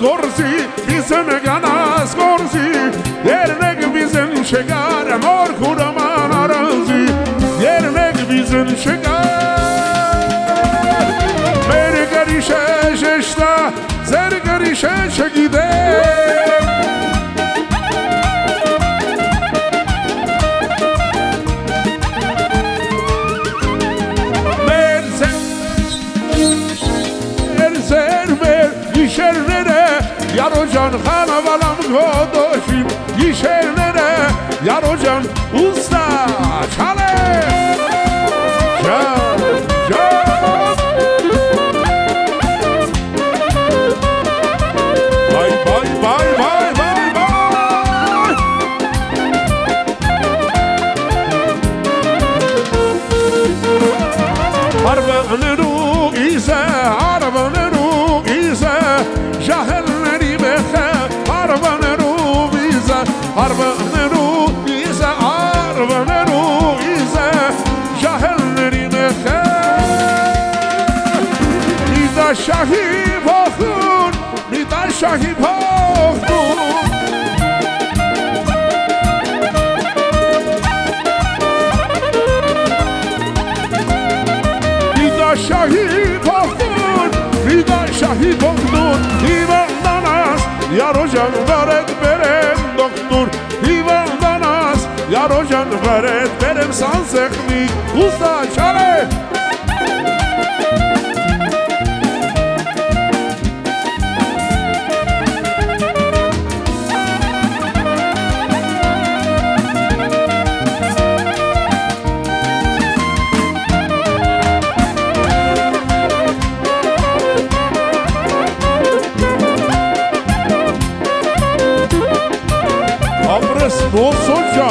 Gorsi, bizim ganas gorsi Dernek bizim şeker, mor kuraman arazi. Dernek bizim şeker. Mergerişe şeşta, zergerişe şegide یارو جان arvanero ize arvanero ize şahellerine xe Nida şahi bakın Nida Սան սեղնի ուստա չար է Bolsonaro.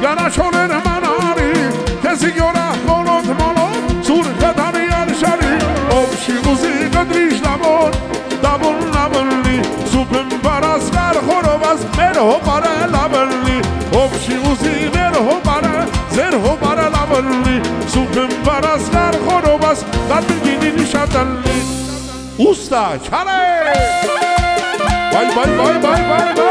գանաչորեն հմանարի, կեսի գյորախ մոլոտ մոլոտ, ծուր կտանի արշարի, ով շիղուզի կտրիշ նամոր, դամուր նամրլի, սուպն բարաս կար խորովաս, մեր հոպարը լավրլի, ով շիղուզի մեր հոպարը, ձեր հոպարը լավրլի, սուպն բարաս կար խորովաս, դատմին գինի նիշատլի, ուստա, չարե! Vai, vai, vai, vai, vai, vai!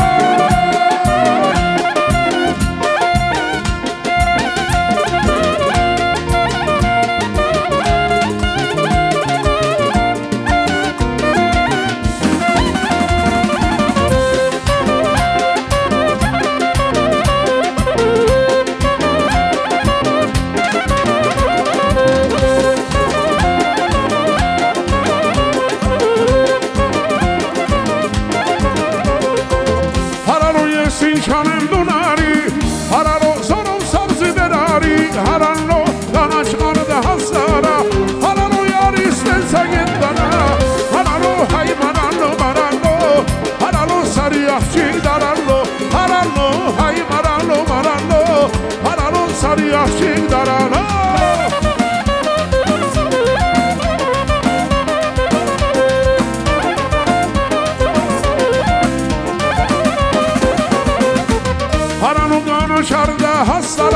hustler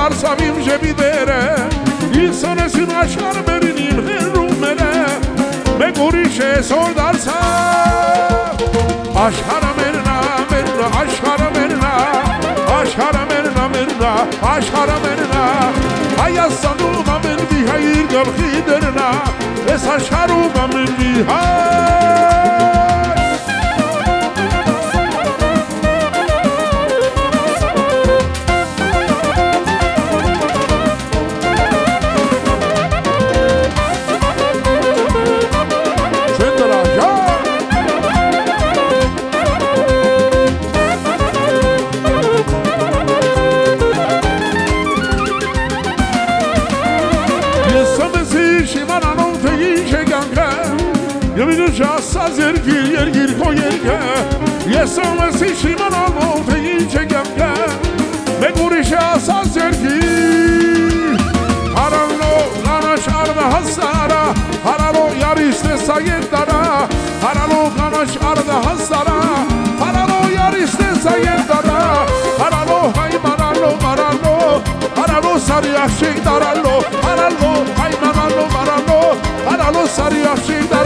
varsa mimce bir dere İnsanesin aşar berinin her rumele Ve gorişe sordarsa Aşara merna merna aşara merna Aşara merna merna aşara merna. Hayassanuma men bihayir gavhi derna. Ve saşaruma men bihayir یه من آنو تگی شگم که یه بیدو جاست از یرگیر یرگیر کو یرگه یه سامسی شی من آنو تگی شگم که بگوری شاست از یرگیر هرانو لانش عرب هستارا هرانو یاریست ساید دارا هرانو لانش عرب هستارا هرانو یاریست ساید دارا هرانو های مرانو مرانو هرانو سر یخشی Sarioshi da